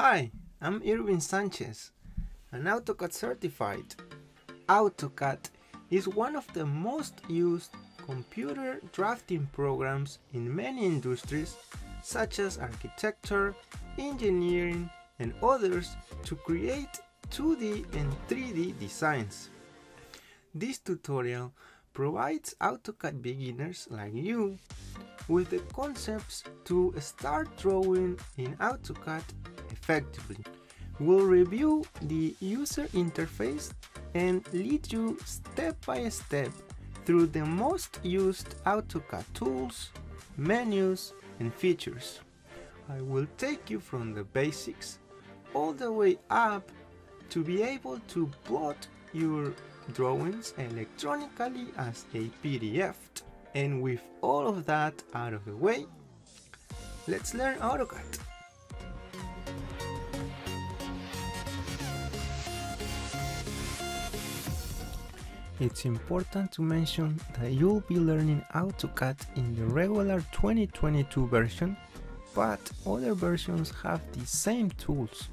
Hi, I'm Irvin Sanchez, an AutoCAD certified. AutoCAD is one of the most used computer drafting programs in many industries such as architecture, engineering, and others to create 2D and 3D designs. This tutorial provides AutoCAD beginners like you with the concepts to start drawing in AutoCAD effectively. We'll review the user interface and lead you step by step through the most used AutoCAD tools, menus, and features. I will take you from the basics all the way up to be able to plot your drawings electronically as a PDF. And with all of that out of the way, let's learn AutoCAD. It's important to mention that you'll be learning AutoCAD in the regular 2022 version, but other versions have the same tools.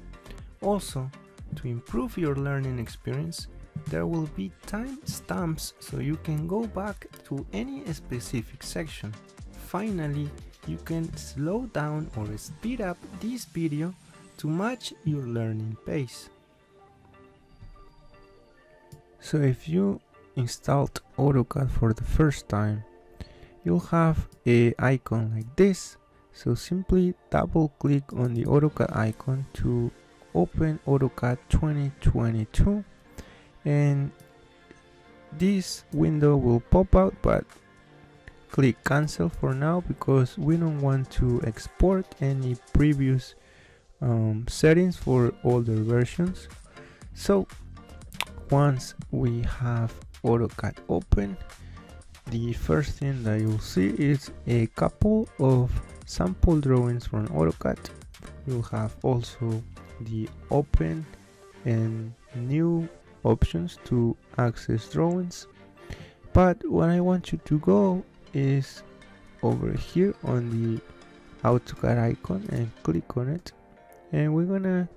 Also, to improve your learning experience, there will be time stamps so you can go back to any specific section. Finally, you can slow down or speed up this video to match your learning pace. So if you installed AutoCAD for the first time, you'll have a icon like this. So simply double click on the AutoCAD icon to open AutoCAD 2022 and this window will pop out but click cancel for now because we don't want to export any previous um, settings for older versions so once we have AutoCAD open. The first thing that you'll see is a couple of sample drawings from AutoCAD. You'll have also the open and new options to access drawings. But what I want you to go is over here on the AutoCAD icon and click on it. And we're gonna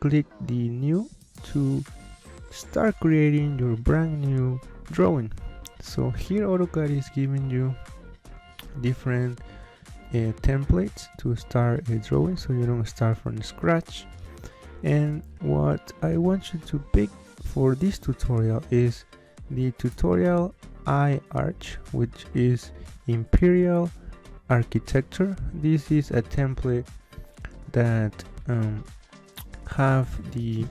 click the new to start creating your brand new drawing. So here AutoCAD is giving you different uh, templates to start a drawing. So you don't start from scratch. And what I want you to pick for this tutorial is the tutorial I arch which is Imperial architecture. This is a template that um, have the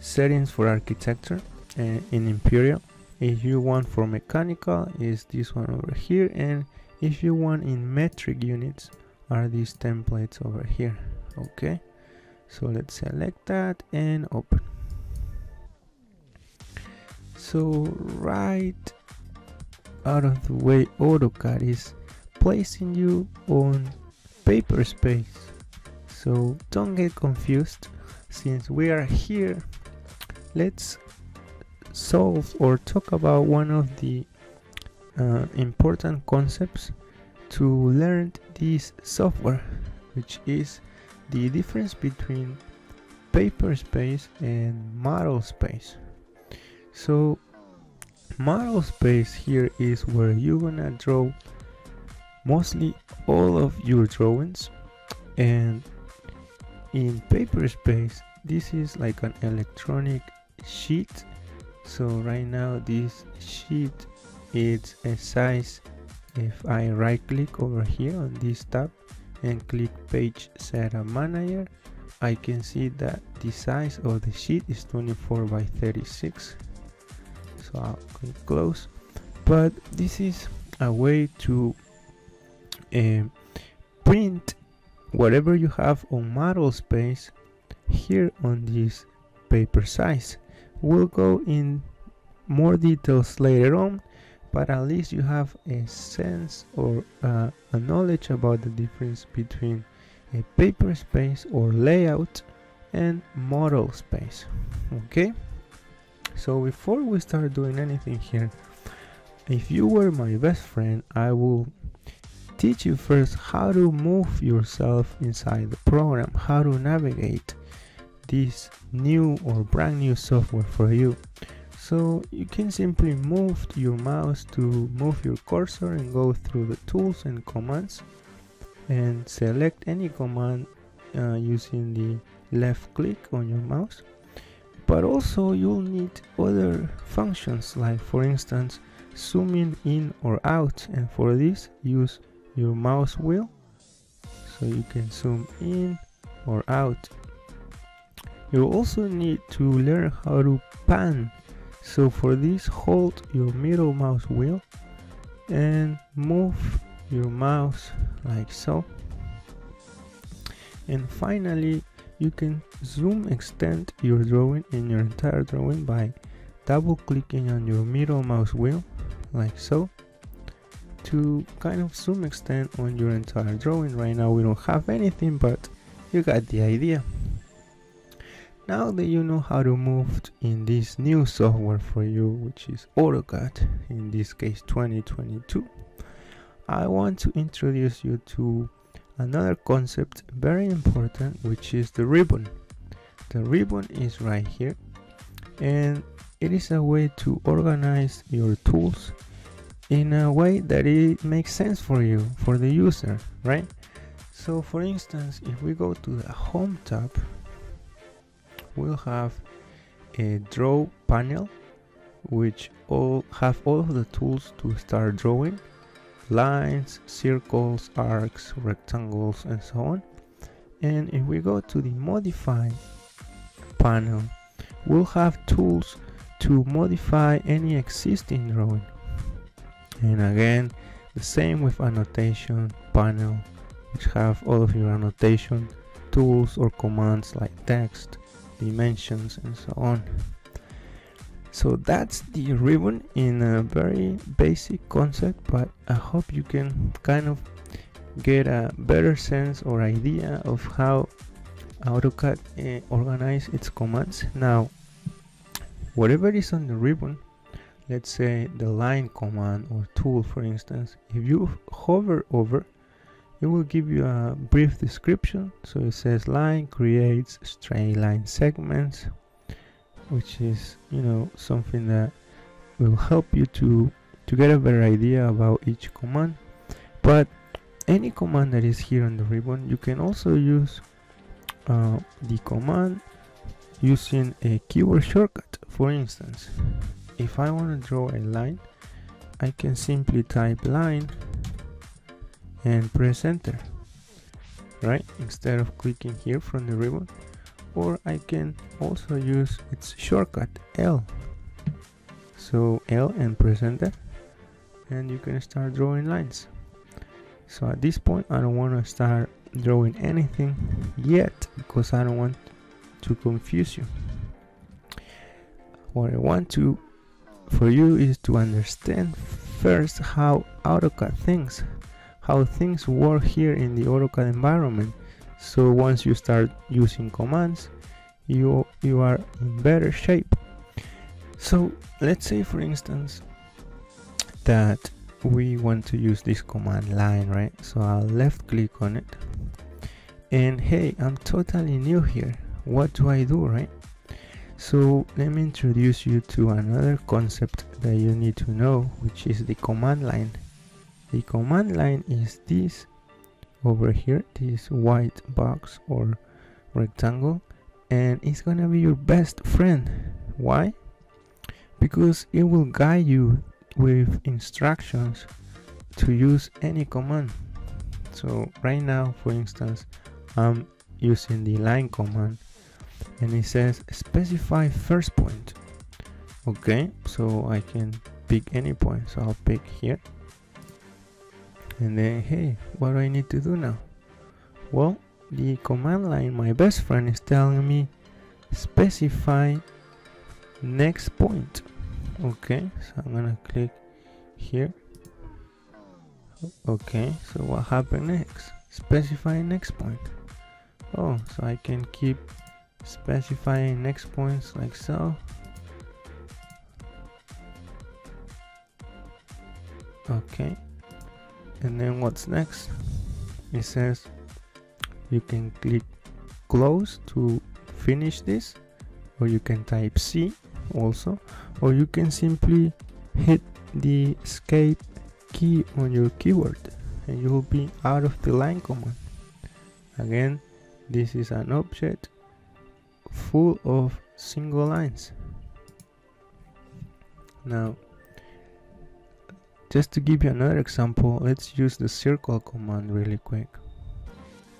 settings for architecture uh, in Imperial if you want for mechanical is this one over here. And if you want in metric units are these templates over here. Okay so let's select that and open. So right out of the way AutoCAD is placing you on paper space. So don't get confused. Since we are here let's solve or talk about one of the uh, important concepts to learn this software which is the difference between paper space and model space. So model space here is where you're gonna draw mostly all of your drawings and in paper space this is like an electronic sheet. So right now this sheet is a size. If I right click over here on this tab and click page setup manager I can see that the size of the sheet is 24 by 36 so I'll click close. But this is a way to uh, print whatever you have on model space here on this paper size we'll go in more details later on but at least you have a sense or uh, a knowledge about the difference between a paper space or layout and model space okay? So before we start doing anything here if you were my best friend I will teach you first how to move yourself inside the program, how to navigate this new or brand new software for you. So you can simply move your mouse to move your cursor and go through the tools and commands and select any command uh, using the left click on your mouse. But also you'll need other functions like for instance zooming in or out. And for this use your mouse wheel. So you can zoom in or out you also need to learn how to pan. So for this hold your middle mouse wheel and move your mouse like so. And finally you can zoom extend your drawing in your entire drawing by double clicking on your middle mouse wheel like so. To kind of zoom extend on your entire drawing right now we don't have anything but you got the idea now that you know how to move in this new software for you, which is AutoCAD, in this case 2022, I want to introduce you to another concept very important, which is the ribbon. The ribbon is right here, and it is a way to organize your tools in a way that it makes sense for you, for the user, right? So for instance, if we go to the home tab we'll have a draw panel which all have all of the tools to start drawing. Lines circles arcs rectangles and so on. And if we go to the modify panel we'll have tools to modify any existing drawing. And again the same with annotation panel which have all of your annotation tools or commands like text dimensions and so on. So that's the ribbon in a very basic concept but i hope you can kind of get a better sense or idea of how AutoCAD uh, its commands. Now whatever is on the ribbon let's say the line command or tool for instance if you hover over it will give you a brief description. So it says line creates straight line segments which is you know something that will help you to to get a better idea about each command. But any command that is here on the ribbon you can also use uh, the command using a keyboard shortcut. For instance if I want to draw a line I can simply type line and press enter. Right? Instead of clicking here from the ribbon. Or I can also use its shortcut L. So L and press enter. And you can start drawing lines. So at this point I don't want to start drawing anything yet because I don't want to confuse you. What I want to for you is to understand first how AutoCAD thinks how things work here in the AutoCAD environment. So once you start using commands, you, you are in better shape. So let's say for instance that we want to use this command line, right? So I'll left click on it and hey, I'm totally new here. What do I do, right? So let me introduce you to another concept that you need to know, which is the command line the command line is this. Over here this white box or rectangle. And it's gonna be your best friend. Why? Because it will guide you with instructions to use any command. So right now for instance I'm using the line command. And it says specify first point. Okay so I can pick any point. So I'll pick here and then hey what do I need to do now? Well the command line my best friend is telling me specify next point. Okay so I'm gonna click here. Okay so what happened next? Specify next point. Oh so I can keep specifying next points like so. Okay and then what's next? It says you can click close to finish this or you can type C also or you can simply hit the escape key on your keyboard and you will be out of the line command. Again this is an object full of single lines. Now just to give you another example let's use the circle command really quick.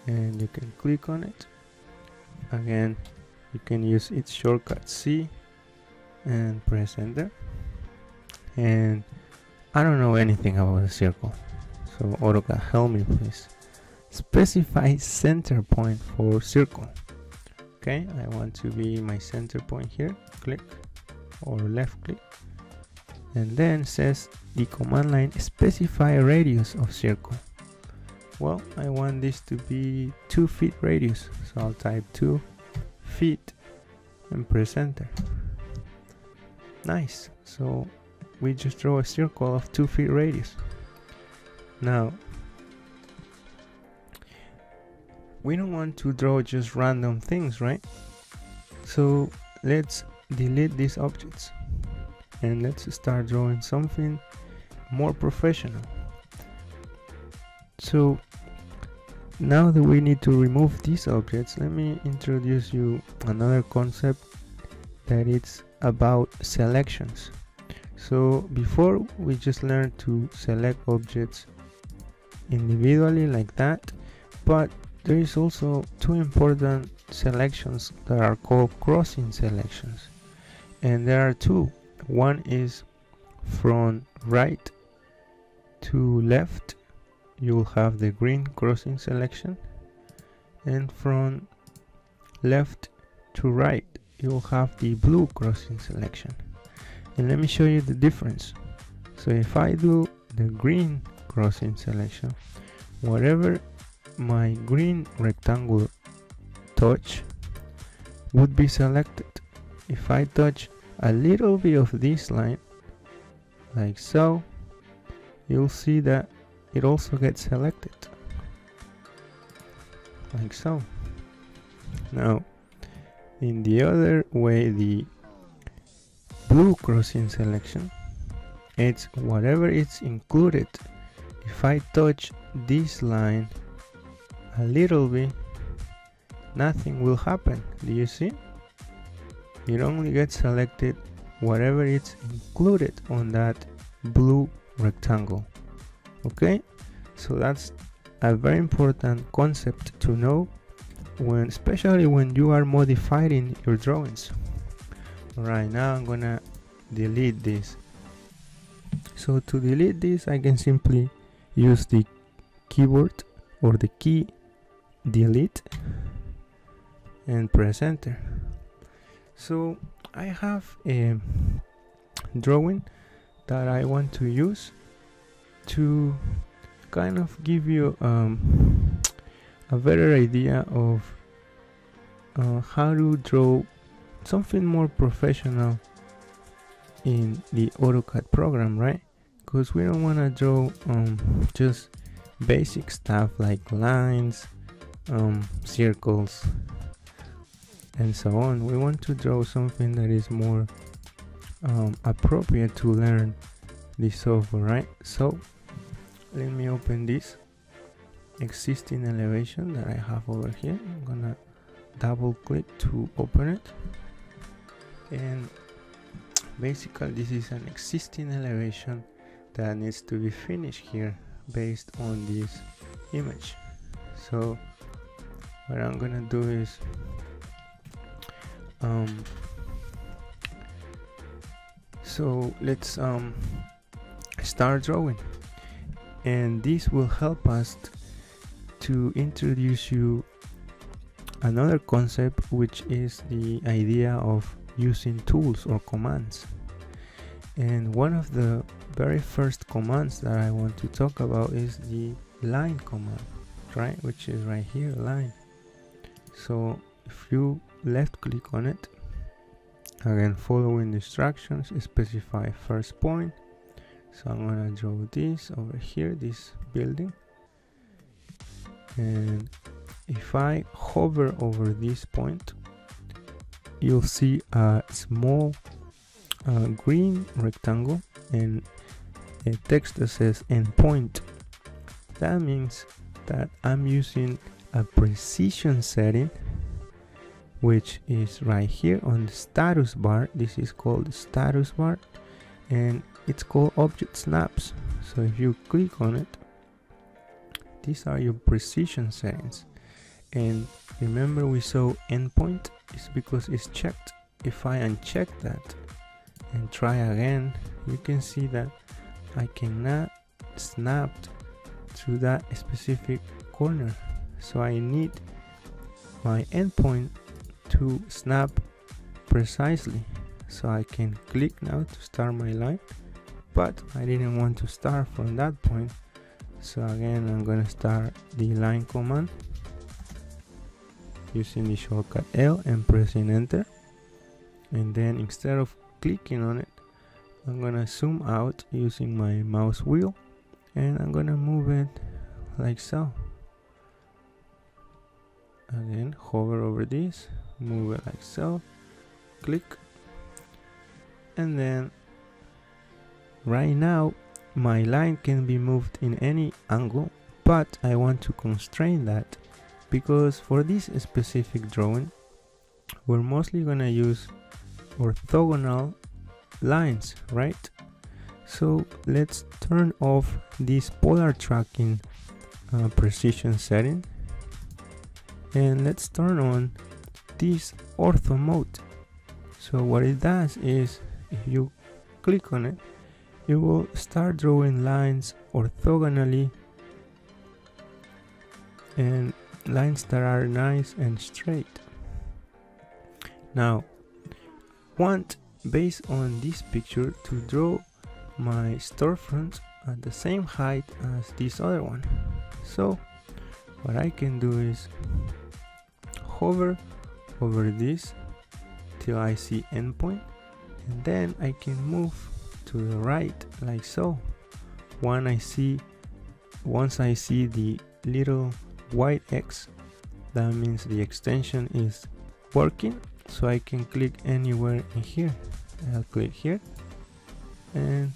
And you can click on it. Again you can use its shortcut C and press enter. And I don't know anything about a circle. So AutoCAD help me please. Specify center point for circle. Okay I want to be my center point here. Click. Or left click and then says the command line specify radius of circle. Well I want this to be 2 feet radius so I'll type 2 feet and press enter nice. So we just draw a circle of 2 feet radius. Now we don't want to draw just random things right? So let's delete these objects and let's start drawing something more professional. So now that we need to remove these objects let me introduce you another concept that it's about selections. So before we just learned to select objects individually like that but there is also two important selections that are called crossing selections. And there are two one is from right to left. You'll have the green crossing selection. And from left to right you'll have the blue crossing selection. And let me show you the difference. So if I do the green crossing selection whatever my green rectangle touch would be selected. If I touch a little bit of this line like so you'll see that it also gets selected. Like so. Now in the other way the blue crossing selection it's whatever it's included. If I touch this line a little bit nothing will happen. Do you see it only gets selected whatever is included on that blue rectangle okay? So that's a very important concept to know when especially when you are modifying your drawings. Right now I'm gonna delete this. So to delete this I can simply use the keyboard or the key delete and press enter so I have a drawing that I want to use to kind of give you um, a better idea of uh, how to draw something more professional in the AutoCAD program, right? Because we don't want to draw um, just basic stuff like lines, um, circles, and so on. We want to draw something that is more um, appropriate to learn this software, right? So let me open this existing elevation that I have over here I'm gonna double click to open it and basically this is an existing elevation that needs to be finished here based on this image so what I'm gonna do is um, so let's um, start drawing. And this will help us to introduce you another concept which is the idea of using tools or commands. And one of the very first commands that I want to talk about is the line command right? Which is right here line. So if you left click on it. Again following the instructions specify first point. So I'm gonna draw this over here this building. And if I hover over this point you'll see a small uh, green rectangle and a text that says endpoint. That means that I'm using a precision setting which is right here on the status bar. This is called status bar and it's called object snaps. So if you click on it these are your precision settings. And remember we saw endpoint? Is because it's checked. If I uncheck that and try again you can see that I cannot snap to that specific corner. So I need my endpoint to snap precisely. So I can click now to start my line but I didn't want to start from that point. So again I'm gonna start the line command using the shortcut L and pressing enter. And then instead of clicking on it I'm gonna zoom out using my mouse wheel and I'm gonna move it like so. Again hover over this move it like so. Click. And then right now my line can be moved in any angle but I want to constrain that because for this specific drawing we're mostly gonna use orthogonal lines right? So let's turn off this polar tracking uh, precision setting. And let's turn on this ortho mode so what it does is if you click on it you will start drawing lines orthogonally and lines that are nice and straight. Now want based on this picture to draw my storefront at the same height as this other one. So what I can do is hover over this till I see endpoint and then I can move to the right like so. When I see once I see the little white X that means the extension is working. So I can click anywhere in here. I'll click here. And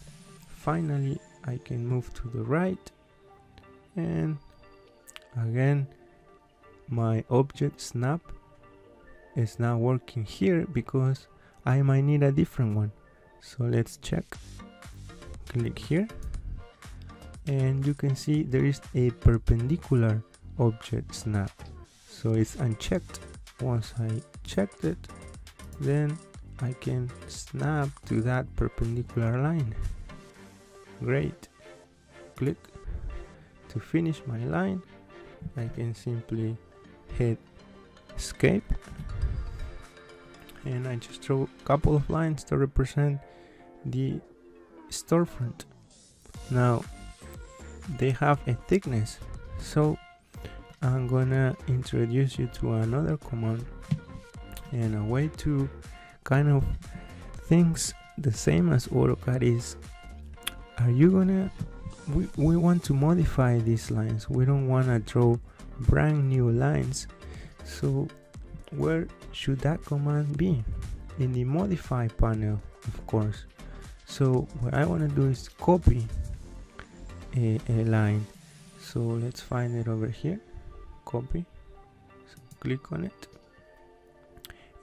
finally I can move to the right. And again my object snap is not working here because I might need a different one. So let's check. Click here. And you can see there is a perpendicular object snap. So it's unchecked. Once I checked it then I can snap to that perpendicular line. Great. Click. To finish my line I can simply hit escape and I just draw a couple of lines to represent the storefront. Now they have a thickness so I'm gonna introduce you to another command and a way to kind of things the same as AutoCAD is. Are you gonna we, we want to modify these lines. We don't want to draw brand new lines. So where should that command be? In the modify panel of course. So what I want to do is copy a, a line. So let's find it over here. Copy. So click on it.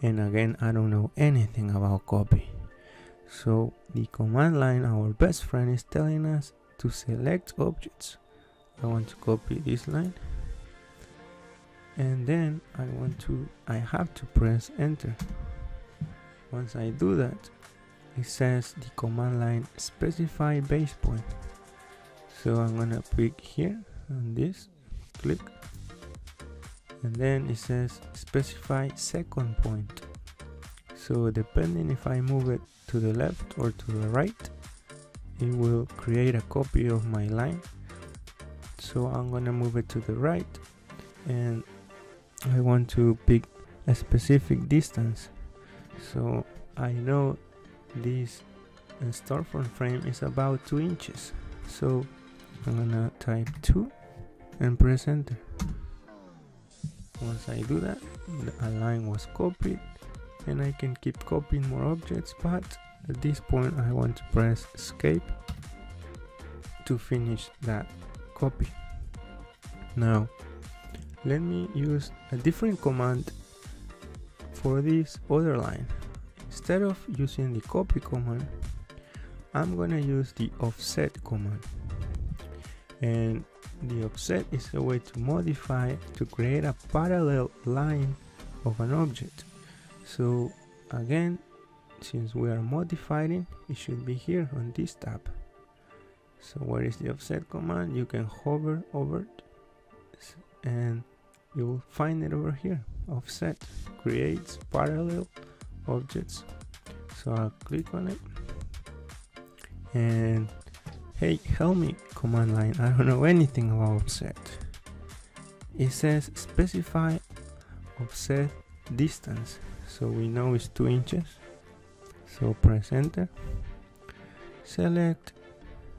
And again I don't know anything about copy. So the command line our best friend is telling us to select objects. I want to copy this line and then I want to I have to press enter. Once I do that it says the command line specify base point. So I'm gonna pick here on this click. And then it says specify second point. So depending if I move it to the left or to the right it will create a copy of my line. So I'm gonna move it to the right and I want to pick a specific distance. So I know this uh, and storefront frame is about 2 inches. So I'm gonna type 2 and press enter. Once I do that the line was copied and I can keep copying more objects but at this point I want to press escape to finish that copy. Now let me use a different command for this other line. Instead of using the copy command I'm gonna use the offset command. And the offset is a way to modify to create a parallel line of an object. So again since we are modifying it should be here on this tab. So where is the offset command? You can hover over it and you will find it over here. Offset creates parallel objects. So I'll click on it. And hey help me command line. I don't know anything about offset. It says specify offset distance. So we know it's 2 inches. So press enter. Select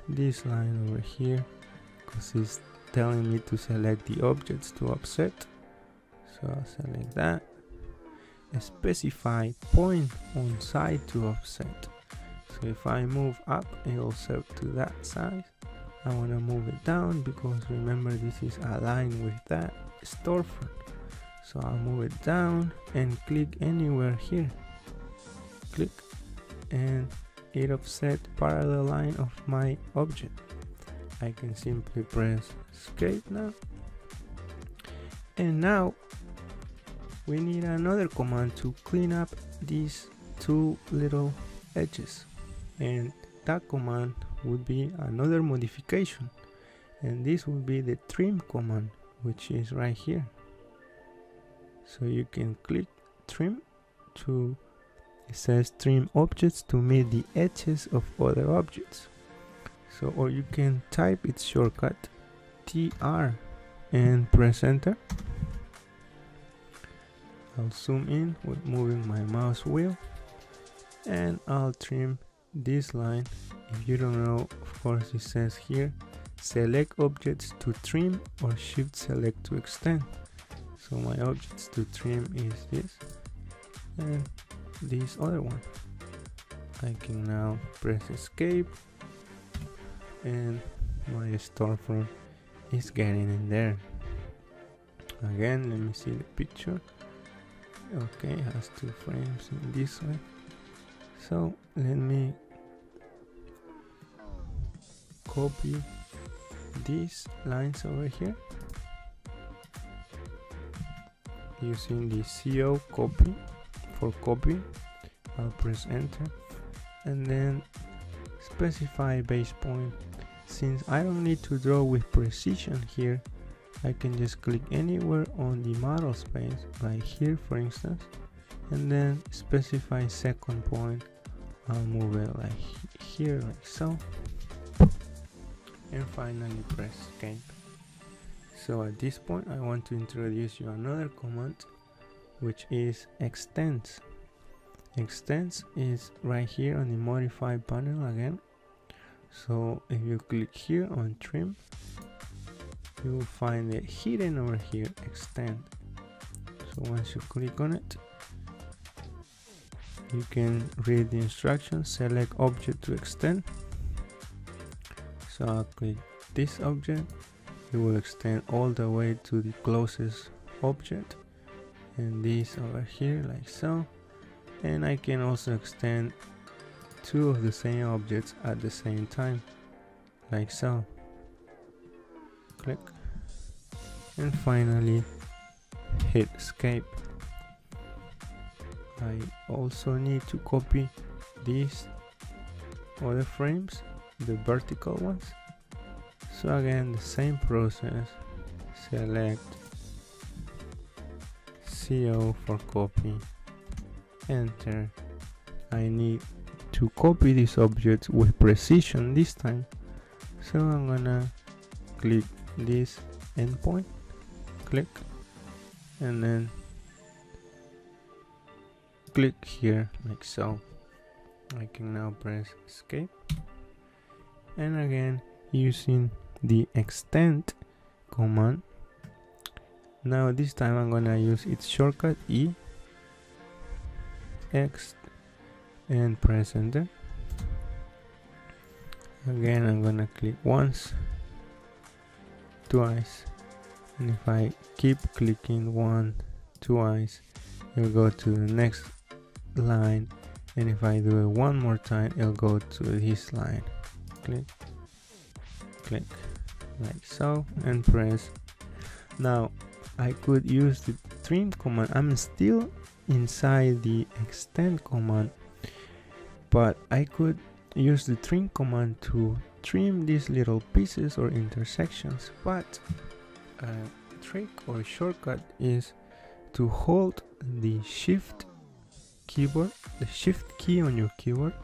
this line over here because it's telling me to select the objects to offset. So I'll select that. Specify point on side to offset. So if I move up it will set to that size I want to move it down because remember this is aligned with that storefront. So I'll move it down and click anywhere here. Click and it offset parallel line of my object I can simply press escape now. And now we need another command to clean up these two little edges. And that command would be another modification. And this would be the trim command which is right here. So you can click trim to it says trim objects to meet the edges of other objects so or you can type its shortcut tr and press enter. I'll zoom in with moving my mouse wheel and I'll trim this line. If you don't know of course it says here select objects to trim or shift select to extend. So my objects to trim is this and this other one. I can now press escape and my storefront is getting in there. Again let me see the picture. Okay it has two frames in this way. So let me copy these lines over here. Using the CO copy for copy I'll press enter. And then specify base point since I don't need to draw with precision here I can just click anywhere on the model space like here for instance and then specify second point. I'll move it like here like so and finally press escape. So at this point I want to introduce you another command which is extends. Extends is right here on the modify panel again so if you click here on trim you will find it hidden over here extend. So once you click on it you can read the instructions select object to extend. So I'll click this object. It will extend all the way to the closest object. And this over here like so. And I can also extend two of the same objects at the same time like so. Click. And finally hit escape. I also need to copy these other frames the vertical ones. So again the same process. Select CO for copy. Enter. I need to copy this object with precision this time. So I'm gonna click this endpoint click and then click here like so. I can now press escape. And again using the extend command. Now this time I'm gonna use its shortcut E X and press enter. Again I'm gonna click once twice and if I keep clicking one twice it'll go to the next line and if I do it one more time it'll go to this line. Click click like so and press. Now I could use the trim command. I'm still inside the extend command but I could use the trim command to trim these little pieces or intersections but a trick or shortcut is to hold the shift keyboard the shift key on your keyboard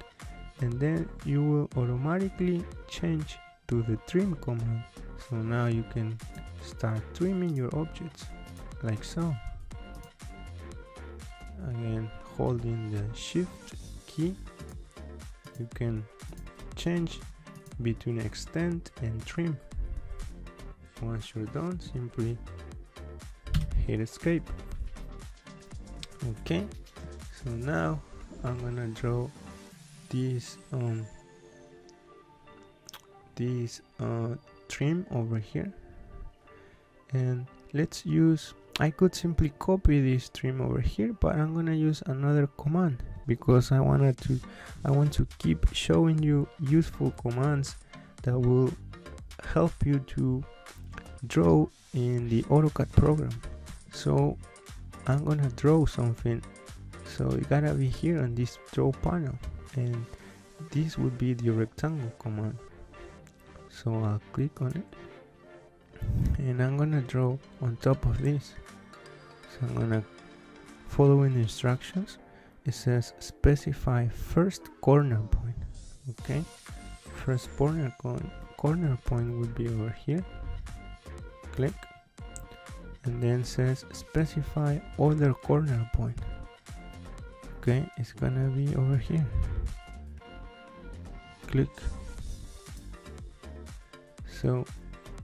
and then you will automatically change to the trim command. So now you can start trimming your objects like so. Again holding the shift key you can change between extend and trim. Once you're done simply hit escape. Okay so now I'm gonna draw this um this uh, trim over here. And let's use I could simply copy this trim over here but I'm gonna use another command because I wanted to I want to keep showing you useful commands that will help you to draw in the AutoCAD program. So I'm gonna draw something. So it gotta be here on this draw panel and this would be the rectangle command. So I'll click on it and I'm gonna draw on top of this. So I'm gonna following the instructions it says specify first corner point okay? First corner corner point would be over here. Click. And then says specify other corner point okay? It's gonna be over here. Click. So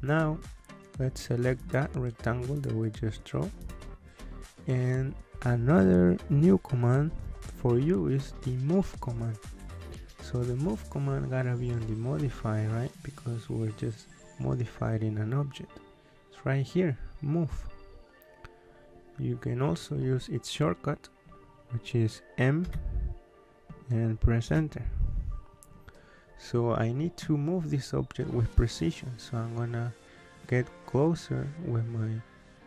now let's select that rectangle that we just drew. And another new command for you is the move command. So the move command gotta be on the modify right? Because we're just modifying an object. It's right here move. You can also use its shortcut which is M and press enter. So I need to move this object with precision. So I'm gonna get closer with my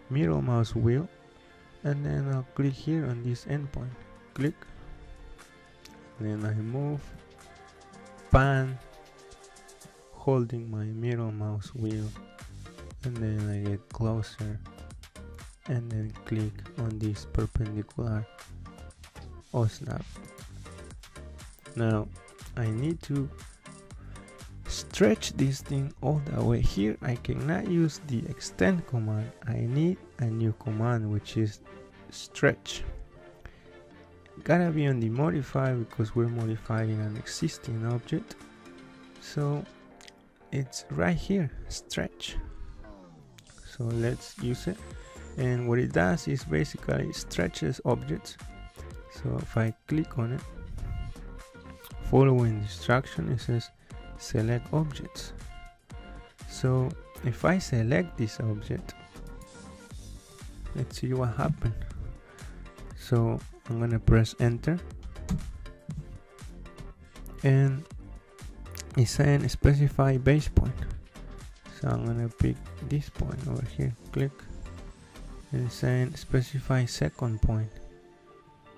middle mouse wheel and then I'll click here on this endpoint. Click then I move pan holding my middle mouse wheel. And then I get closer. And then click on this perpendicular. Or snap. Now I need to stretch this thing all the way here. I cannot use the extend command. I need a new command which is stretch gotta be on the modify because we're modifying an existing object. So it's right here stretch. So let's use it. And what it does is basically stretches objects. So if I click on it following instruction it says select objects. So if I select this object let's see what happened. So I'm gonna press enter. And it's saying specify base point. So I'm gonna pick this point over here. Click. And it's saying specify second point.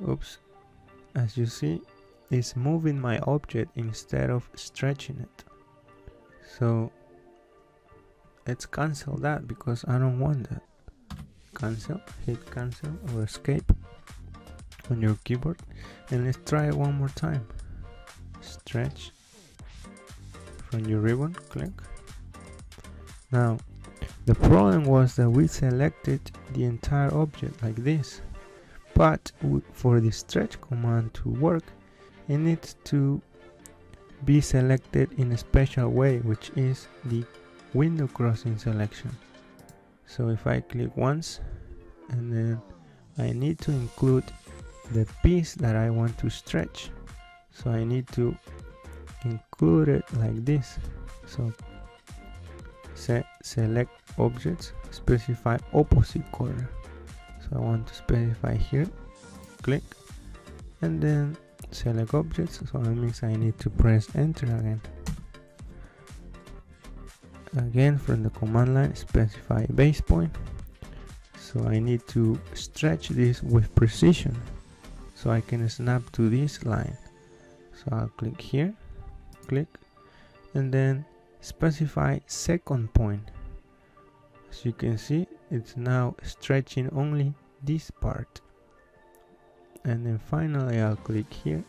Oops. As you see is moving my object instead of stretching it. So let's cancel that because I don't want that. Cancel hit cancel or escape on your keyboard. And let's try it one more time. Stretch. From your ribbon click. Now the problem was that we selected the entire object like this but for the stretch command to work it needs to be selected in a special way which is the window crossing selection. So if I click once and then I need to include the piece that I want to stretch. So I need to include it like this. So set select objects specify opposite corner. So I want to specify here click and then select objects. So that means I need to press enter again. Again from the command line specify base point. So I need to stretch this with precision so I can snap to this line. So I'll click here click and then specify second point. As you can see it's now stretching only this part. And then finally I'll click here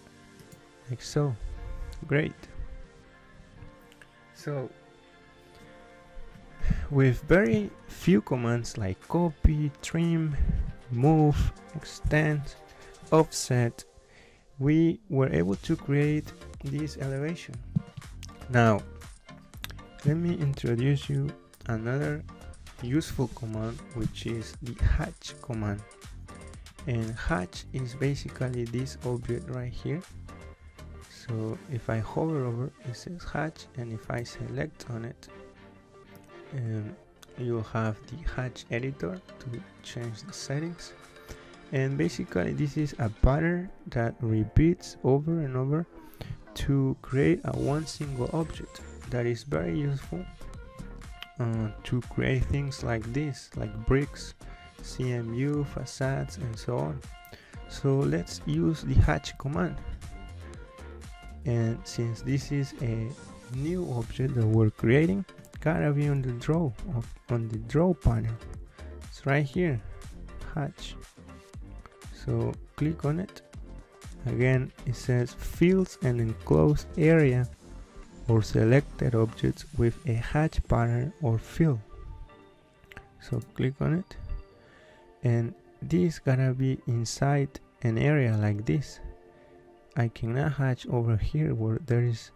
like so great. So with very few commands like copy, trim, move, extend, offset, we were able to create this elevation. Now, let me introduce you another useful command which is the hatch command. And hatch is basically this object right here. So if I hover over it says hatch and if I select on it um, you have the hatch editor to change the settings and basically this is a pattern that repeats over and over to create a one single object that is very useful uh, to create things like this like bricks CMU facades and so on. So let's use the hatch command. And since this is a new object that we're creating gotta be on the draw on the draw panel. It's right here hatch so click on it. Again it says fields and enclosed area or selected objects with a hatch pattern or fill. So click on it. And this gotta be inside an area like this. I cannot hatch over here where there is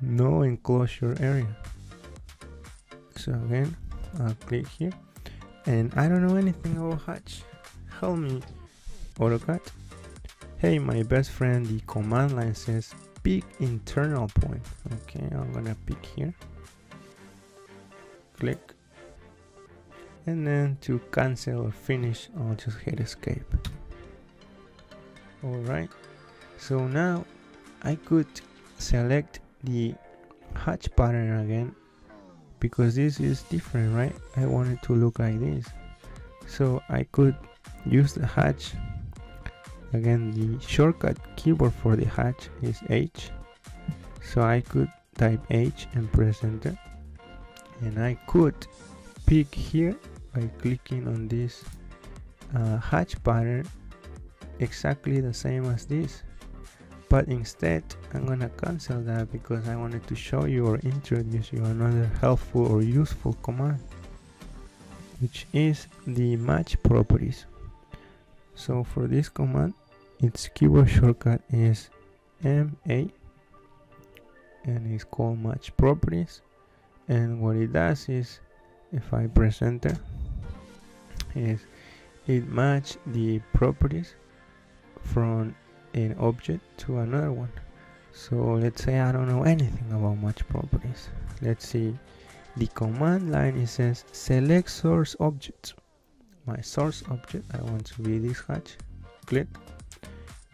no enclosure area. So again I'll click here. And I don't know anything about hatch. Help me AutoCAD hey my best friend the command line says pick internal point. Okay I'm gonna pick here. Click. And then to cancel or finish I'll just hit escape. Alright so now I could select the hatch pattern again because this is different right? I want it to look like this. So I could use the hatch again the shortcut keyboard for the hatch is H. So I could type H and press enter. And I could pick here by clicking on this uh, hatch pattern exactly the same as this. But instead I'm gonna cancel that because I wanted to show you or introduce you another helpful or useful command which is the match properties. So for this command its keyboard shortcut is MA and it's called match properties. And what it does is if I press enter is it match the properties from an object to another one. So let's say I don't know anything about match properties. Let's see. The command line it says select source object. My source object I want to be this hatch. Click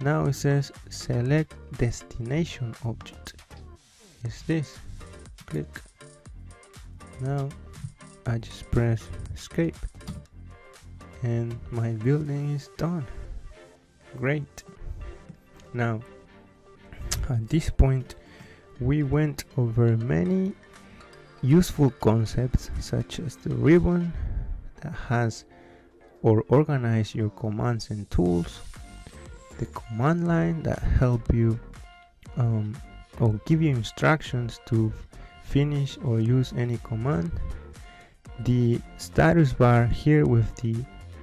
now it says select destination object. Is this. Click. Now I just press escape. And my building is done. Great. Now, at this point, we went over many useful concepts such as the ribbon that has or organize your commands and tools, the command line that help you um, or give you instructions to finish or use any command, the status bar here with the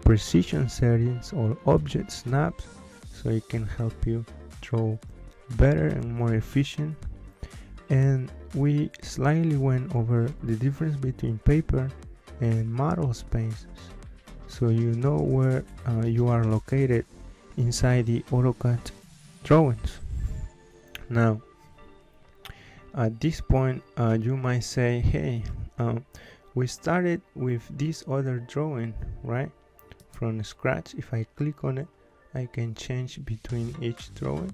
precision settings or object snaps so it can help you draw better and more efficient. And we slightly went over the difference between paper and model spaces. So you know where uh, you are located inside the AutoCAD drawings. Now at this point uh, you might say hey um, we started with this other drawing right? From scratch if I click on it I can change between each drawing.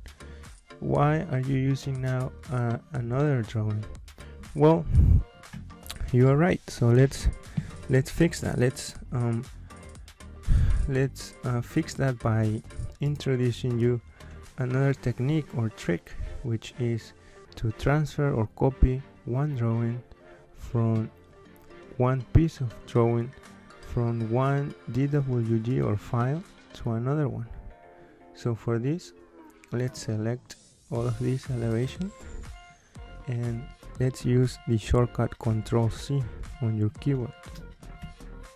Why are you using now uh, another drawing? Well you are right. So let's let's fix that. Let's um, let's uh, fix that by introducing you another technique or trick which is to transfer or copy one drawing from one piece of drawing from one DWG or file to another one. So for this let's select all of these elevation and let's use the shortcut control C on your keyboard.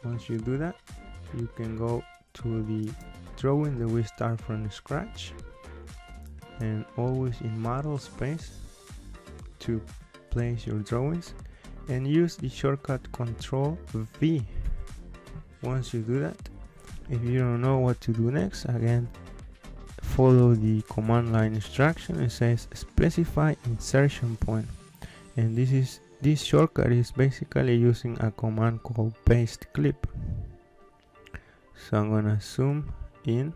Once you do that you can go to the drawing that we start from scratch and always in model space to place your drawings and use the shortcut control V. Once you do that if you don't know what to do next again follow the command line instruction. It says specify insertion point and this is this shortcut is basically using a command called paste clip. So I'm gonna zoom in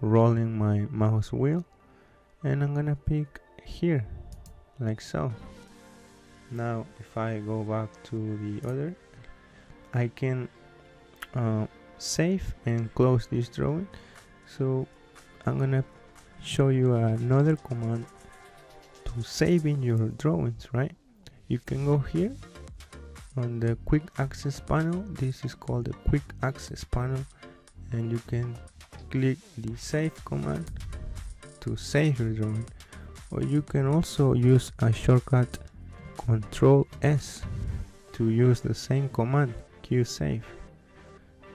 rolling my mouse wheel and I'm gonna pick here like so. Now if I go back to the other I can uh, save and close this drawing. So I'm gonna show you another command to saving your drawings right? You can go here on the quick access panel. This is called the quick access panel and you can click the save command to save your drawing or you can also use a shortcut control S to use the same command Q save.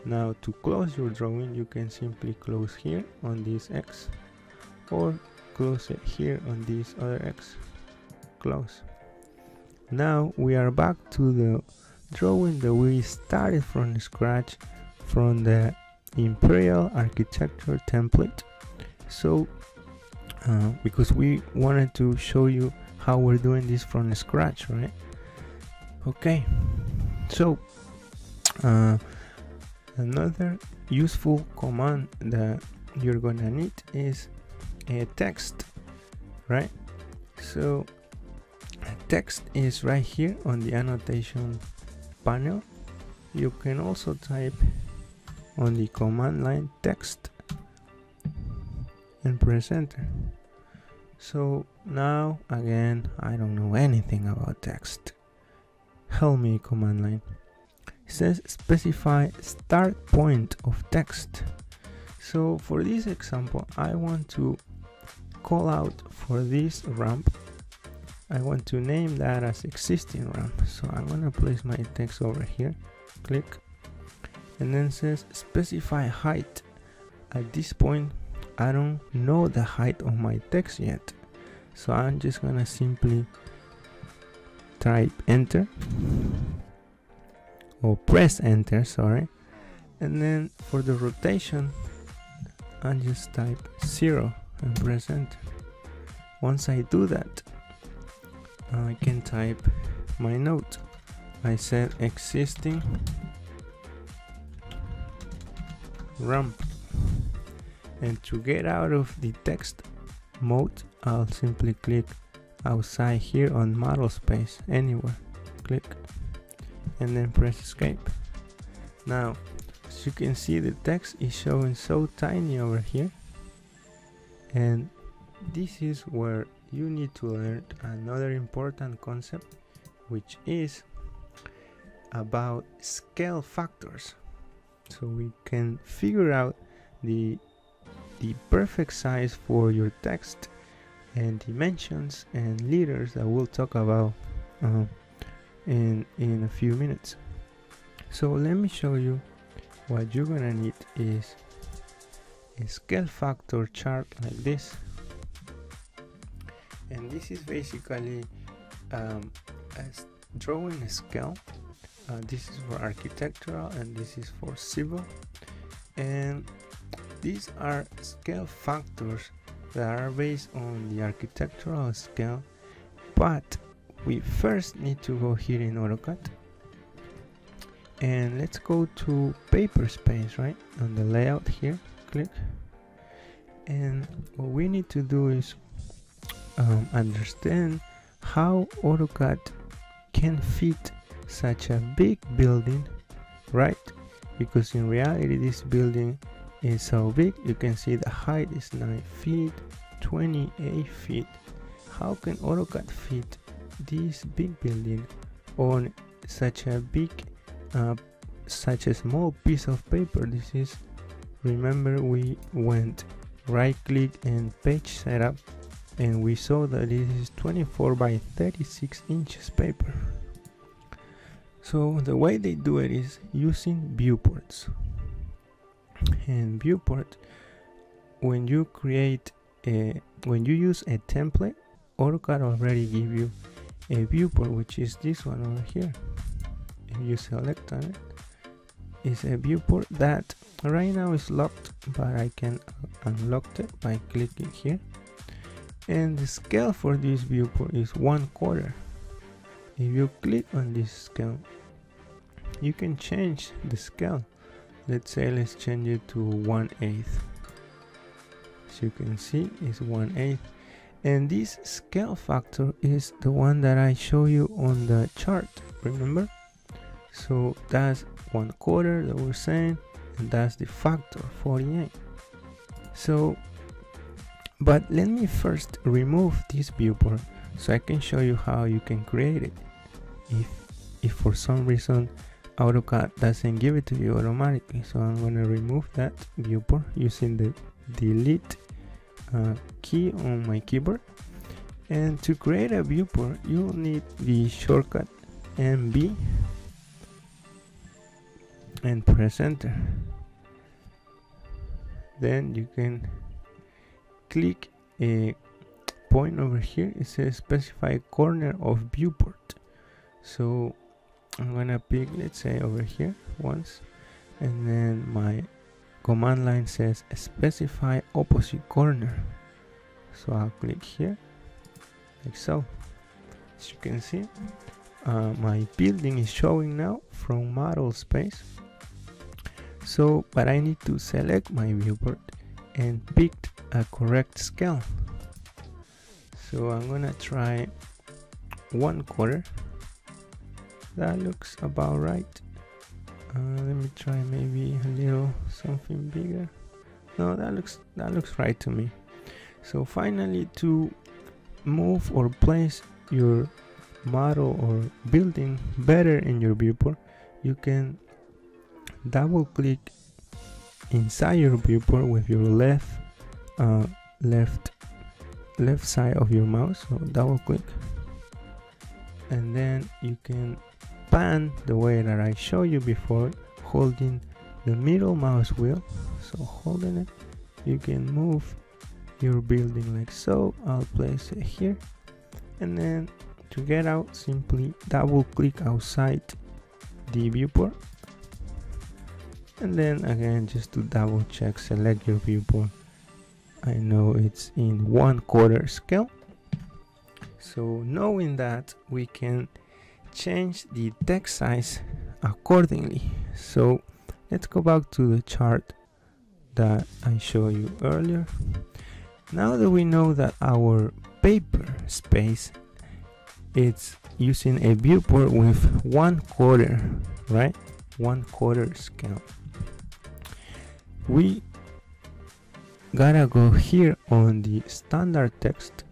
Now to close your drawing you can simply close here on this X or close it here on this other X. Close. Now we are back to the drawing that we started from scratch from the imperial architecture template. So uh, because we wanted to show you how we're doing this from scratch right? Okay. So uh, another useful command that you're gonna need is a text right? So text is right here on the annotation panel. You can also type on the command line text and press enter. So now again I don't know anything about text. Help me command line. It says specify start point of text. So for this example I want to call out for this ramp. I want to name that as existing ramp. So I'm gonna place my text over here. Click and then says specify height. At this point I don't know the height of my text yet so I'm just gonna simply type enter or press enter sorry. And then for the rotation I just type 0 and press enter. Once I do that I can type my note. I said existing ramp and to get out of the text mode I'll simply click outside here on model space anywhere. Click. And then press escape. Now as you can see the text is showing so tiny over here. And this is where you need to learn another important concept which is about scale factors so we can figure out the the perfect size for your text and dimensions and letters that we'll talk about uh, in in a few minutes. So let me show you what you're gonna need is a scale factor chart like this. And this is basically um, a drawing a scale uh, this is for architectural and this is for civil. And these are scale factors that are based on the architectural scale. But we first need to go here in AutoCAD. And let's go to paper space right? On the layout here click. And what we need to do is um, understand how AutoCAD can fit such a big building right? Because in reality this building is so big you can see the height is 9 feet 28 feet. How can AutoCAD fit this big building on such a big uh, such a small piece of paper? This is remember we went right click and page setup and we saw that this is 24 by 36 inches paper so the way they do it is using viewports. And viewport when you create a when you use a template AutoCAD already give you a viewport which is this one over here. If you select on it, it is a viewport that right now is locked but I can unlock it by clicking here. And the scale for this viewport is one quarter. If you click on this scale you can change the scale. Let's say let's change it to 1 eighth as you can see it's 1 eighth and this scale factor is the one that I show you on the chart remember? So that's one quarter that we're saying and that's the factor 48 so but let me first remove this viewport so I can show you how you can create it. If if for some reason AutoCAD doesn't give it to you automatically so I'm gonna remove that viewport using the delete uh, key on my keyboard. And to create a viewport you'll need the shortcut MV and press enter. Then you can click a point over here. It says specify corner of viewport. So I'm gonna pick let's say over here once and then my command line says specify opposite corner. So I'll click here like so. As you can see uh, my building is showing now from model space. So but I need to select my viewport and pick a correct scale. So I'm gonna try one quarter that looks about right. Uh, let me try maybe a little something bigger. No that looks that looks right to me. So finally to move or place your model or building better in your viewport you can double click inside your viewport with your left uh, left left side of your mouse. So double click. And then you can pan the way that I showed you before holding the middle mouse wheel. So holding it you can move your building like so. I'll place it here. And then to get out simply double click outside the viewport. And then again just to double check select your viewport. I know it's in one quarter scale. So knowing that we can change the text size accordingly. So let's go back to the chart that I showed you earlier. Now that we know that our paper space it's using a viewport with one quarter right? One quarter scale. We gotta go here on the standard text.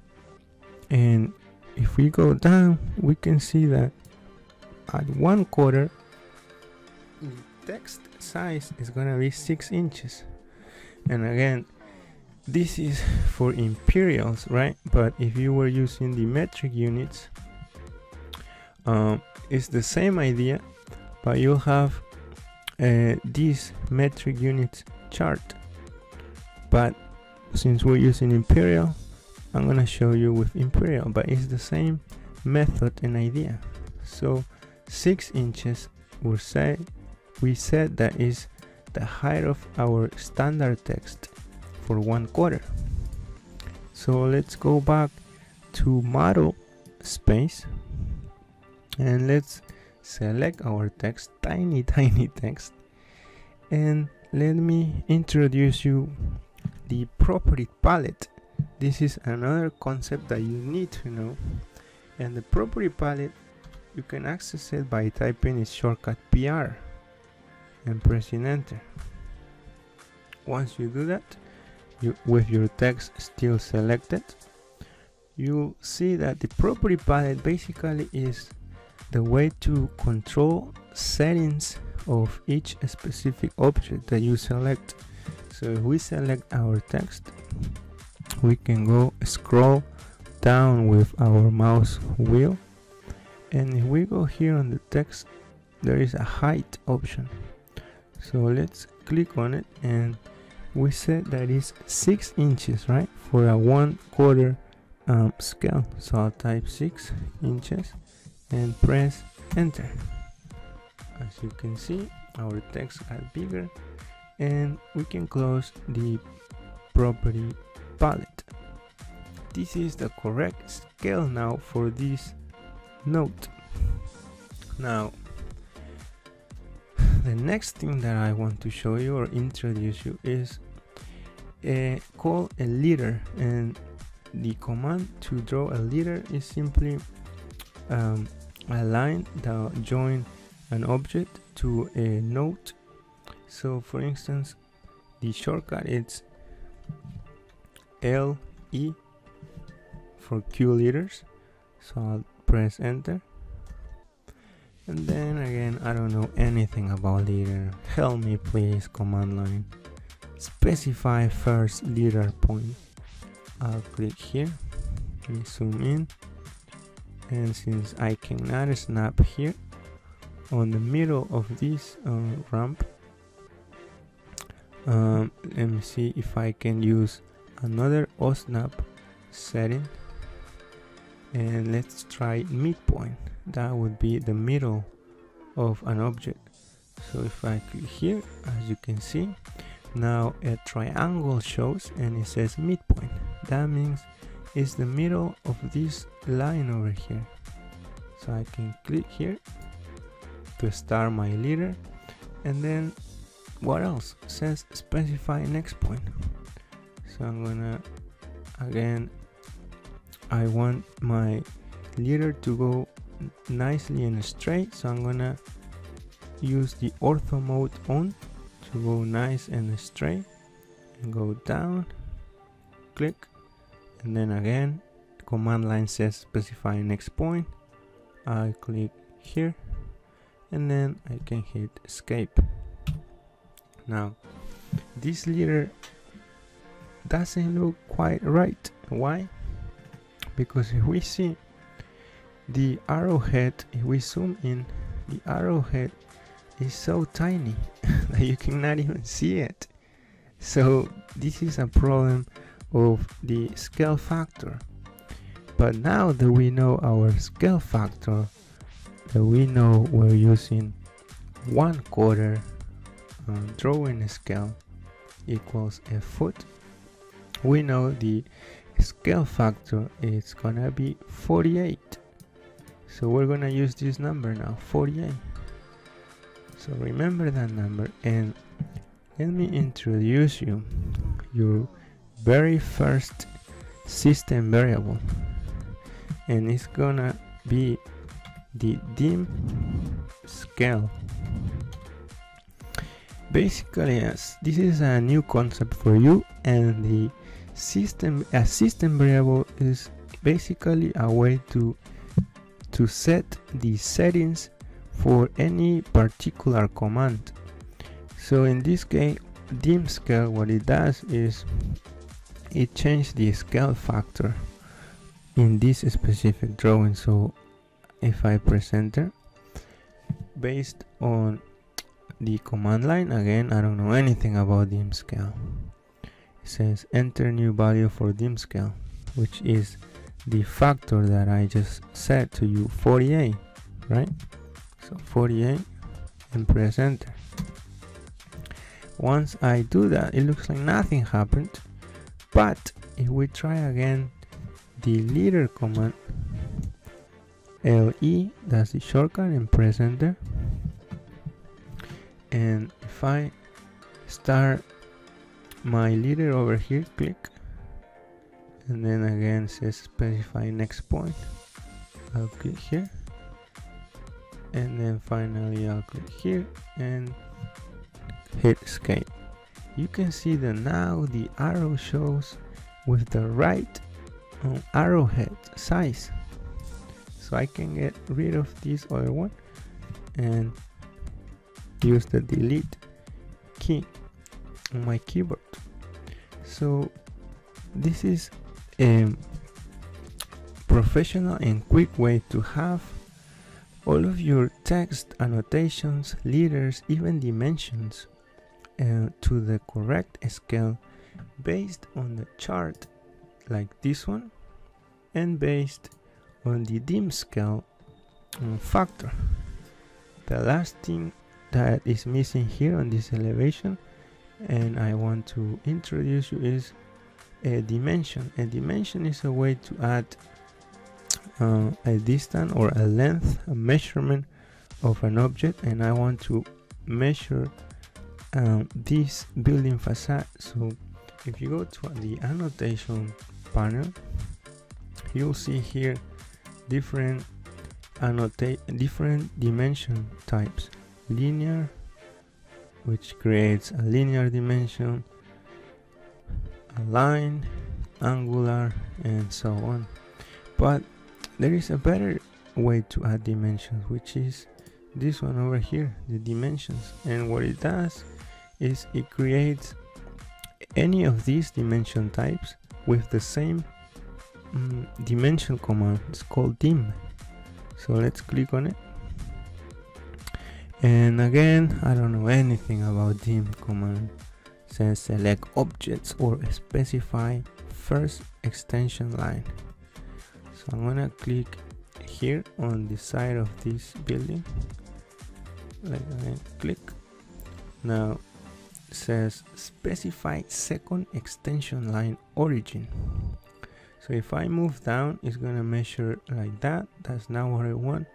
And if we go down we can see that at one quarter. The text size is gonna be six inches. And again this is for imperials right? But if you were using the metric units um, it's the same idea but you'll have uh, this metric units chart. But since we're using imperial I'm gonna show you with imperial but it's the same method and idea. So six inches we say we said that is the height of our standard text for one quarter. So let's go back to model space and let's select our text tiny tiny text. And let me introduce you the property palette. This is another concept that you need to know. And the property palette you can access it by typing its shortcut PR and pressing enter. Once you do that you, with your text still selected you'll see that the property palette basically is the way to control settings of each specific object that you select. So if we select our text we can go scroll down with our mouse wheel and if we go here on the text there is a height option. So let's click on it and we said that is six inches right? For a one quarter um, scale. So I'll type six inches and press enter. As you can see our text got bigger and we can close the property palette. This is the correct scale now for this note. Now the next thing that I want to show you or introduce you is a, called a leader and the command to draw a leader is simply um, a line that join an object to a note. So for instance the shortcut is L E for Q leaders so I'll press enter. And then again I don't know anything about leader. Help me please command line. Specify first leader point. I'll click here. And zoom in. And since I cannot snap here on the middle of this uh, ramp um, let me see if I can use another OSNAP setting and let's try midpoint. That would be the middle of an object. So if I click here as you can see now a triangle shows and it says midpoint. That means it's the middle of this line over here. So I can click here to start my leader. And then what else? It says specify next point. So I'm gonna again I want my leader to go nicely and straight so I'm gonna use the ortho mode on to go nice and straight. And go down click and then again command line says specify next point. I click here and then I can hit escape. Now this leader doesn't look quite right. Why because if we see the arrowhead if we zoom in the arrowhead is so tiny that you cannot even see it. So this is a problem of the scale factor. But now that we know our scale factor that we know we're using one quarter uh, drawing scale equals a foot we know the scale factor is gonna be 48 so we're gonna use this number now 48 so remember that number and let me introduce you your very first system variable. And it's gonna be the dim scale. Basically yes this is a new concept for you and the system a system variable is basically a way to to set the settings for any particular command. So in this case dim scale what it does is it changes the scale factor in this specific drawing. So if I press enter based on the command line again I don't know anything about dim scale says enter new value for dim scale which is the factor that I just said to you 48 right? So 48 and press enter. Once I do that it looks like nothing happened but if we try again the leader command LE that's the shortcut and press enter. And if I start my leader over here click. And then again says specify next point. I'll click here. And then finally I'll click here and hit escape. You can see that now the arrow shows with the right um, arrowhead size. So I can get rid of this other one and use the delete key my keyboard. So this is a professional and quick way to have all of your text annotations leaders even dimensions uh, to the correct scale based on the chart like this one and based on the dim scale um, factor. The last thing that is missing here on this elevation and I want to introduce you is a dimension. A dimension is a way to add uh, a distance or a length a measurement of an object. And I want to measure um, this building facade. So if you go to the annotation panel you'll see here different annotate different dimension types. Linear which creates a linear dimension a line angular and so on. But there is a better way to add dimensions which is this one over here the dimensions. And what it does is it creates any of these dimension types with the same um, dimension command. It's called dim so let's click on it and again I don't know anything about dim command says select objects or specify first extension line. So I'm gonna click here on the side of this building. Like click. Now says specify second extension line origin. So if I move down it's gonna measure like that. That's not what I want.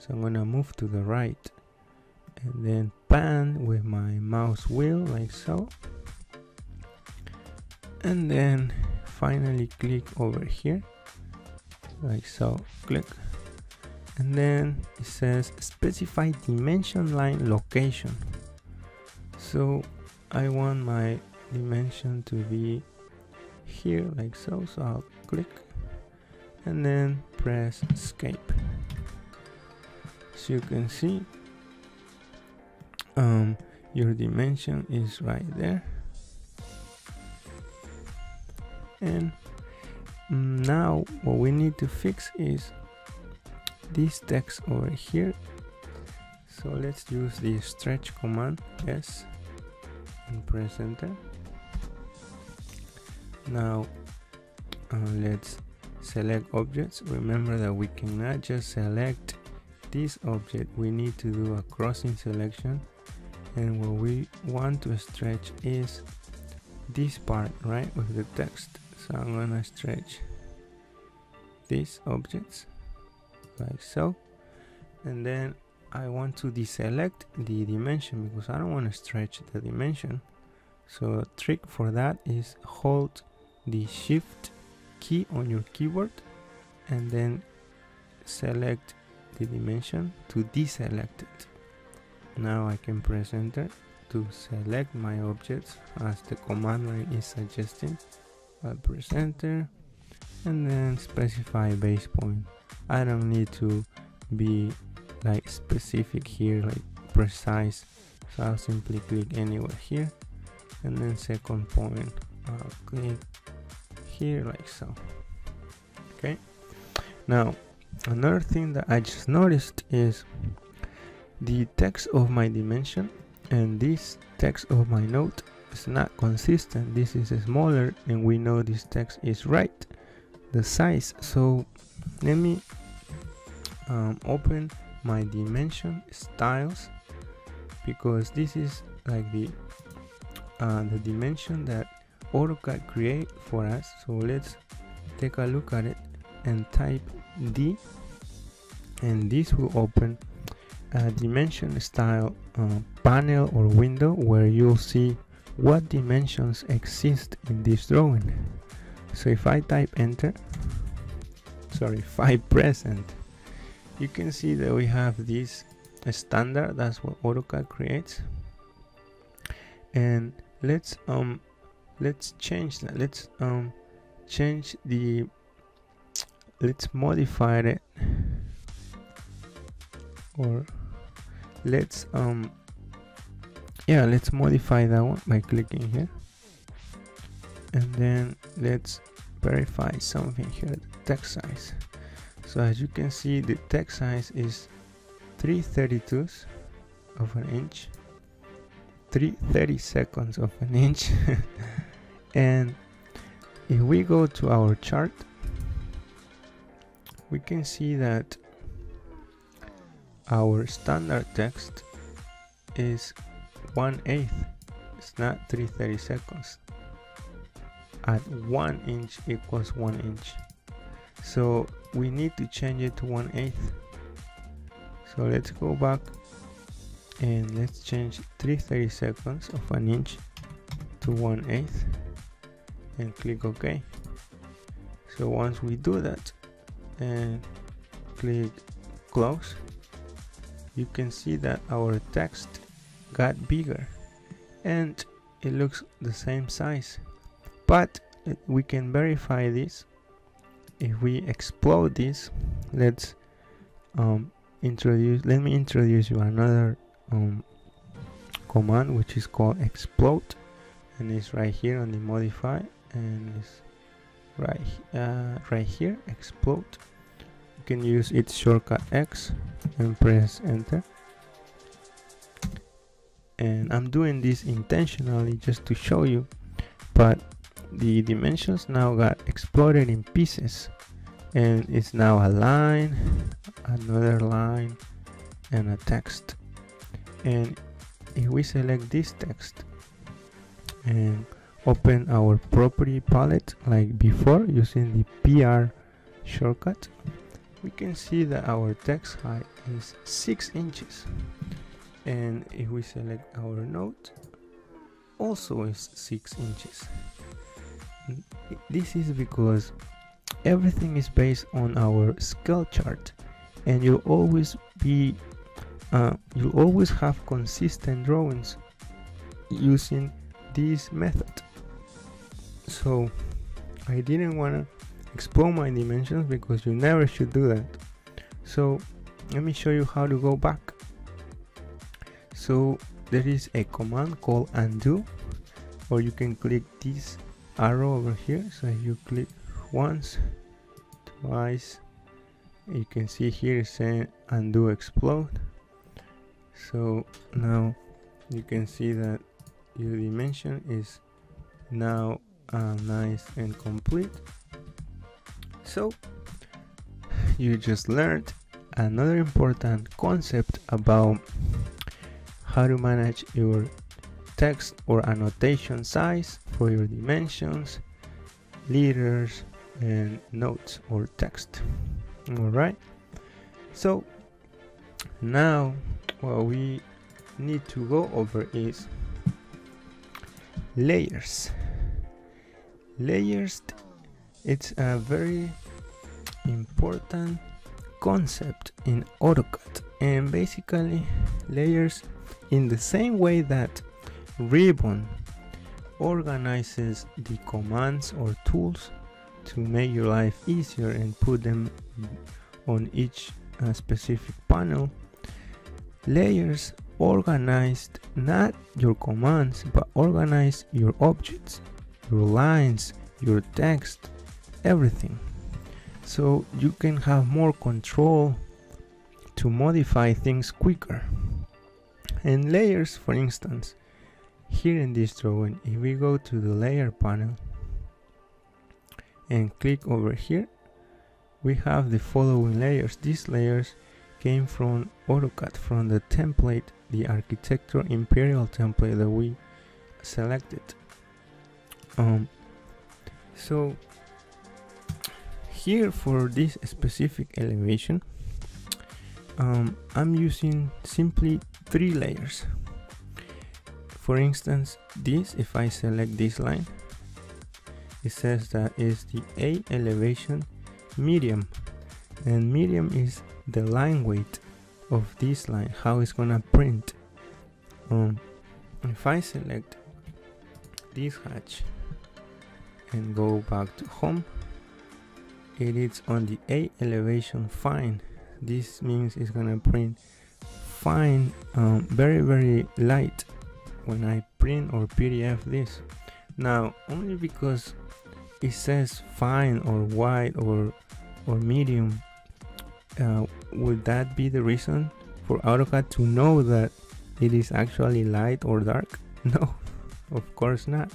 So I'm gonna move to the right and then pan with my mouse wheel like so. And then finally click over here like so click. And then it says specify dimension line location. So I want my dimension to be here like so so I'll click. And then press escape. So you can see um, your dimension is right there. And now what we need to fix is this text over here. So let's use the stretch command s and press enter. Now uh, let's select objects. Remember that we cannot just select this object. We need to do a crossing selection and what we want to stretch is this part right with the text. So I'm gonna stretch these objects like so. And then I want to deselect the dimension because I don't want to stretch the dimension. So a trick for that is hold the shift key on your keyboard and then select the dimension to deselect it now I can press enter to select my objects as the command line is suggesting. I press enter and then specify base point. I don't need to be like specific here like precise so I'll simply click anywhere here. And then second point I'll click here like so. Okay? Now another thing that I just noticed is the text of my dimension and this text of my note is not consistent. This is smaller and we know this text is right the size. So let me um, open my dimension styles because this is like the uh, the dimension that AutoCAD create for us. So let's take a look at it and type D and this will open a dimension style uh, panel or window where you'll see what dimensions exist in this drawing. So if I type enter sorry if I press enter you can see that we have this standard that's what AutoCAD creates. And let's um let's change that. Let's um change the let's modify it. Or let's um yeah let's modify that one by clicking here. And then let's verify something here the text size. So as you can see the text size is 3 32s of an inch 330 seconds of an inch. And if we go to our chart we can see that our standard text is 1 eighth it's not 330 seconds. At 1 inch equals 1 inch. So we need to change it to 1 eighth so let's go back and let's change 330 seconds of an inch to 1 eighth and click OK. So once we do that and click close you can see that our text got bigger and it looks the same size. But we can verify this. If we explode this let's um, introduce let me introduce you another um, command which is called explode. And it's right here on the modify and it's right uh, right here explode can use its shortcut X and press enter. And I'm doing this intentionally just to show you but the dimensions now got exploded in pieces. And it's now a line another line and a text. And if we select this text and open our property palette like before using the PR shortcut we can see that our text height is 6 inches. And if we select our note also is 6 inches. This is because everything is based on our scale chart. And you'll always be uh, you always have consistent drawings using this method. So I didn't want to explode my dimensions because you never should do that. So let me show you how to go back. So there is a command called undo or you can click this arrow over here. So you click once twice you can see here saying undo explode. So now you can see that your dimension is now uh, nice and complete so you just learned another important concept about how to manage your text or annotation size for your dimensions letters and notes or text. All right so now what we need to go over is layers. Layers it's a very important concept in AutoCAD and basically layers in the same way that ribbon organizes the commands or tools to make your life easier and put them on each uh, specific panel. Layers organized not your commands but organize your objects your lines your text everything. So you can have more control to modify things quicker. And layers for instance here in this drawing if we go to the layer panel and click over here we have the following layers. These layers came from AutoCAD from the template the architecture imperial template that we selected. Um, so here for this specific elevation um, I'm using simply three layers. For instance this if I select this line it says that is the A elevation medium and medium is the line weight of this line how it's gonna print. Um, if I select this hatch and go back to home it is on the A elevation fine. This means it's gonna print fine um, very very light when I print or PDF this. Now only because it says fine or white or or medium uh, would that be the reason for AutoCAD to know that it is actually light or dark? No of course not.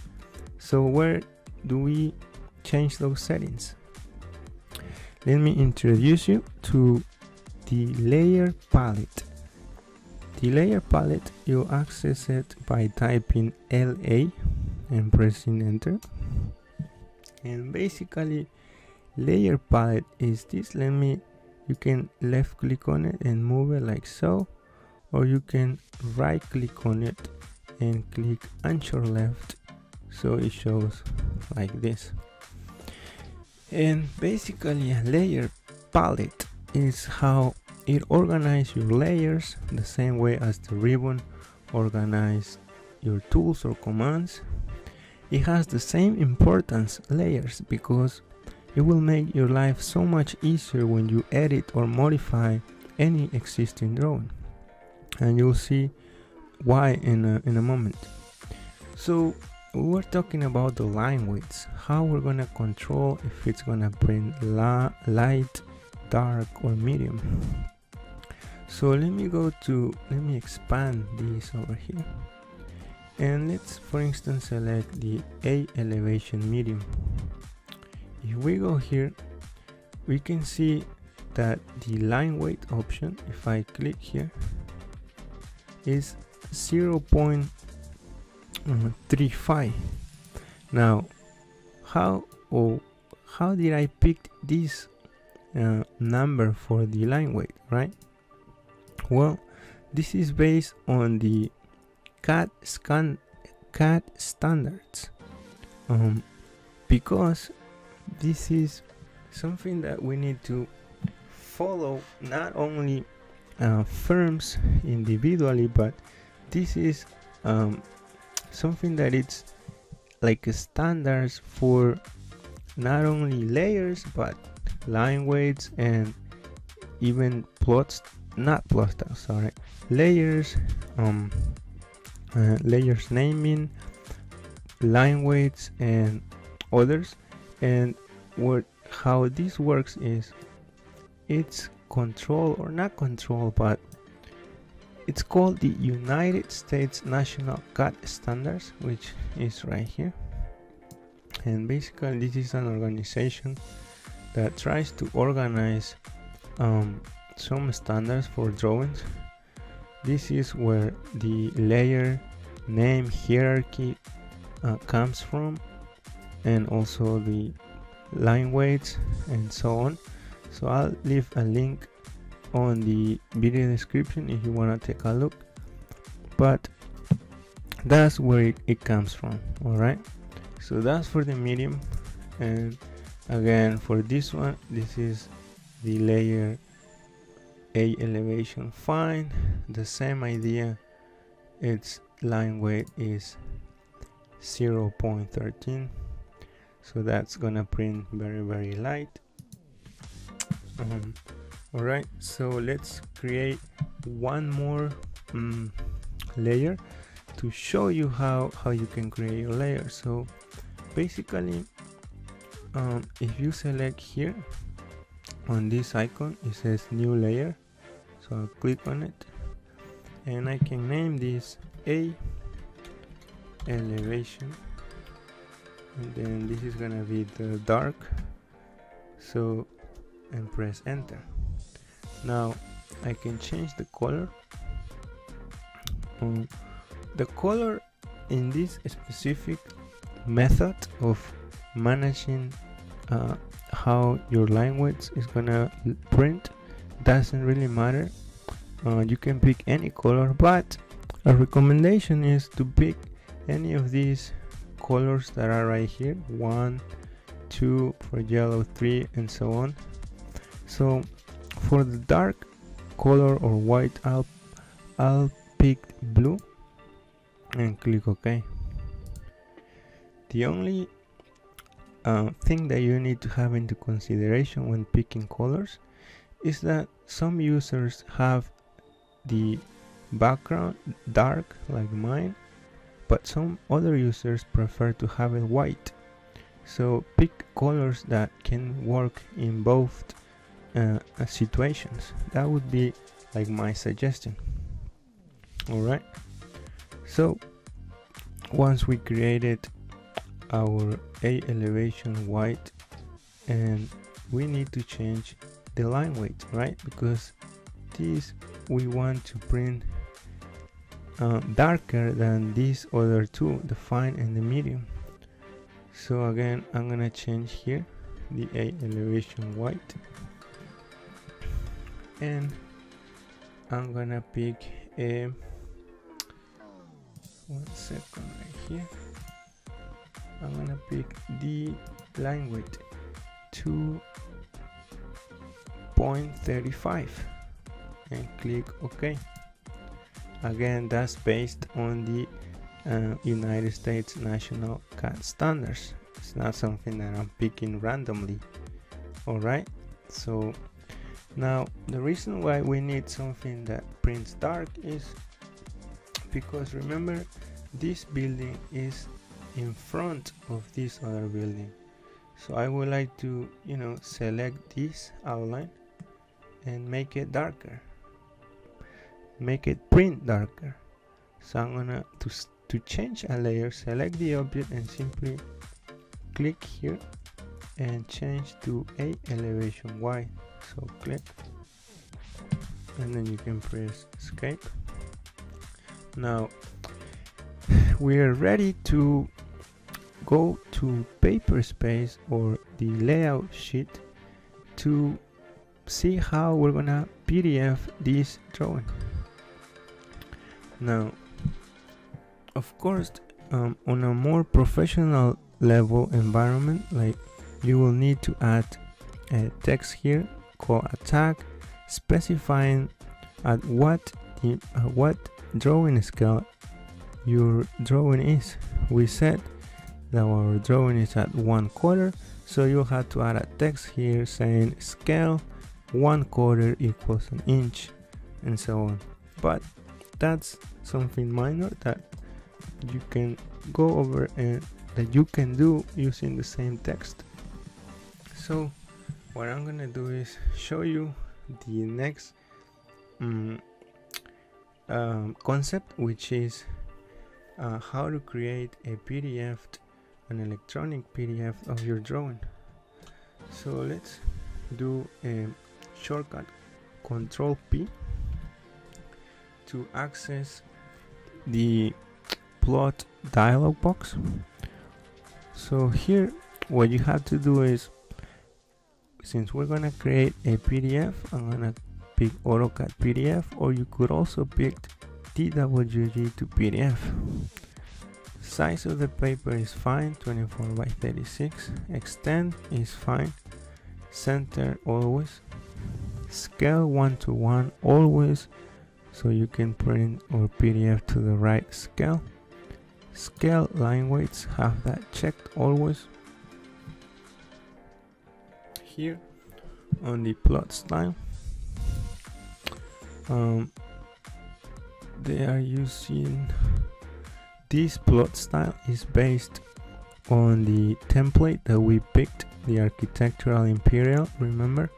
So where do we change those settings let me introduce you to the layer palette. The layer palette you access it by typing LA and pressing enter. And basically layer palette is this. Let me you can left click on it and move it like so or you can right click on it and click anchor left. So it shows like this and basically a layer palette is how it organizes your layers the same way as the ribbon organize your tools or commands. It has the same importance layers because it will make your life so much easier when you edit or modify any existing drawing. And you'll see why in a, in a moment. So we were talking about the line weights how we're gonna control if it's gonna print la light dark or medium. So let me go to let me expand this over here. And let's for instance select the A elevation medium. If we go here we can see that the line weight option if I click here is 0.35 now how oh how did I pick this uh, number for the line weight right? Well this is based on the CAD scan CAD standards. Um, because this is something that we need to follow not only uh, firms individually but this is um, something that it's like standards for not only layers but line weights and even plots not plot sorry layers um uh, layers naming line weights and others. And what how this works is it's control or not control but it's called the United States National CAD Standards which is right here. And basically this is an organization that tries to organize um, some standards for drawings. This is where the layer name hierarchy uh, comes from and also the line weights and so on. So I'll leave a link on the video description if you want to take a look. But that's where it, it comes from all right so that's for the medium. And again for this one this is the layer a elevation fine. The same idea. Its line weight is 0.13 so that's gonna print very very light. Um, all right so let's create one more um, layer to show you how how you can create your layer. So basically um, if you select here on this icon it says new layer. So I'll click on it and I can name this a elevation. And then this is gonna be the dark. So and press enter now I can change the color. Um, the color in this specific method of managing uh, how your weights is gonna print doesn't really matter. Uh, you can pick any color but a recommendation is to pick any of these colors that are right here. One two for yellow three and so on. So for the dark color or white I'll, I'll pick blue and click OK. The only uh, thing that you need to have into consideration when picking colors is that some users have the background dark like mine but some other users prefer to have it white. So pick colors that can work in both uh, situations. That would be like my suggestion. All right so once we created our a elevation white and we need to change the line weight right? Because this we want to print uh, darker than these other two the fine and the medium. So again I'm gonna change here the A elevation white and I'm gonna pick a one second right here. I'm gonna pick the line width 2.35 and click OK. Again that's based on the uh, United States National CAD standards. It's not something that I'm picking randomly. Alright so now the reason why we need something that prints dark is because remember this building is in front of this other building. So I would like to you know select this outline and make it darker. Make it print darker. So I'm gonna to, to change a layer select the object and simply click here and change to a elevation Y so click. And then you can press escape. Now we are ready to go to paper space or the layout sheet to see how we're gonna PDF this drawing. Now of course um, on a more professional level environment like you will need to add a text here called attack, specifying at what the, uh, what drawing scale your drawing is. We said that our drawing is at one quarter so you have to add a text here saying scale one quarter equals an inch and so on. But that's something minor that you can go over and that you can do using the same text. So what I'm gonna do is show you the next um, um, concept which is uh, how to create a PDF an electronic PDF of your drawing. So let's do a shortcut control P to access the plot dialog box. So here what you have to do is since we're gonna create a PDF I'm gonna pick AutoCAD PDF or you could also pick DWG to PDF size of the paper is fine 24 by 36 extend is fine center always. Scale one to one always so you can print or PDF to the right scale. Scale line weights have that checked always here on the plot style um, they are using this plot style is based on the template that we picked, the architectural imperial, remember?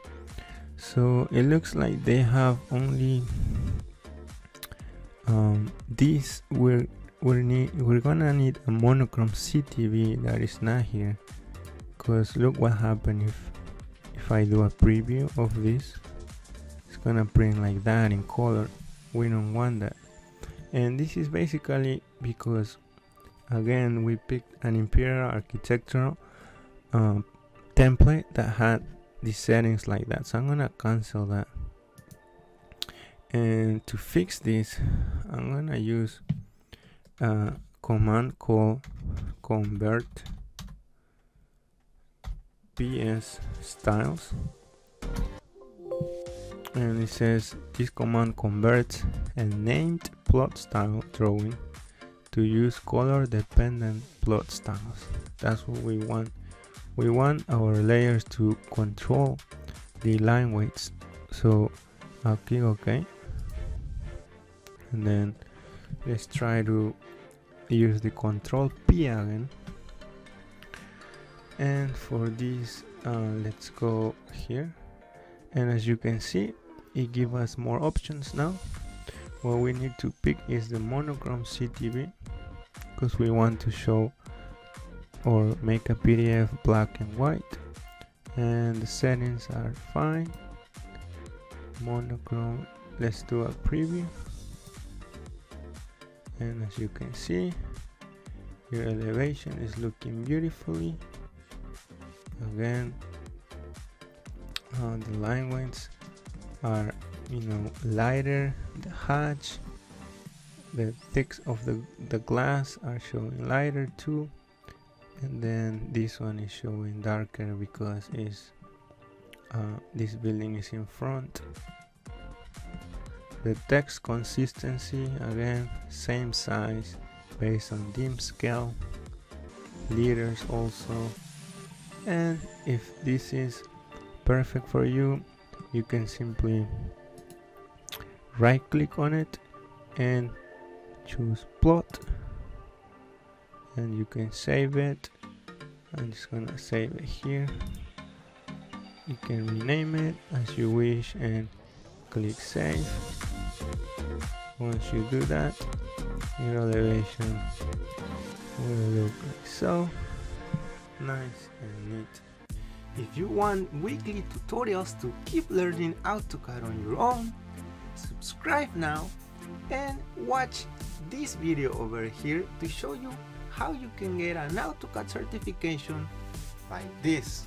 So it looks like they have only um, this we're we're, need we're gonna need a monochrome CTB that is not here because look what happened if if I do a preview of this it's gonna print like that in color. We don't want that. And this is basically because again we picked an imperial architectural um, template that had the settings like that. So I'm gonna cancel that. And to fix this I'm gonna use a command called convert ps styles. And it says this command converts a named plot style drawing to use color dependent plot styles. That's what we want. We want our layers to control the line weights. So I'll click OK. And then let's try to use the control P again and for this uh, let's go here. And as you can see it gives us more options now. What we need to pick is the monochrome CTB because we want to show or make a PDF black and white. And the settings are fine. Monochrome let's do a preview. And as you can see your elevation is looking beautifully again uh, the line weights are you know lighter the hatch the thicks of the, the glass are showing lighter too. And then this one is showing darker because is uh, this building is in front. The text consistency again same size based on dim scale. Letters also and if this is perfect for you you can simply right click on it and choose plot. And you can save it. I'm just gonna save it here. You can rename it as you wish and click save. Once you do that your elevation will look like so nice and neat. If you want weekly tutorials to keep learning AutoCAD on your own subscribe now and watch this video over here to show you how you can get an AutoCAD certification like this